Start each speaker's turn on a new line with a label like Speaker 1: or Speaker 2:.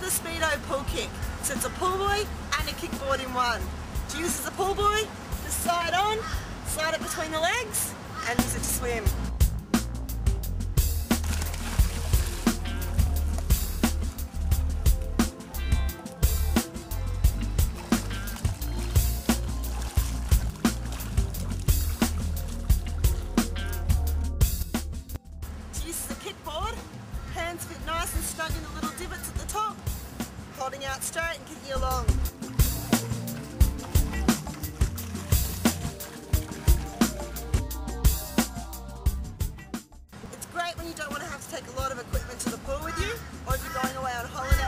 Speaker 1: the Speedo pull kick. So it's a pull buoy and a kickboard in one. To use as a pull buoy, just slide on, slide it between the legs and use it to swim. plodding out straight and kicking along. It's great when you don't want to have to take a lot of equipment to the pool with you, or if you're going away on holiday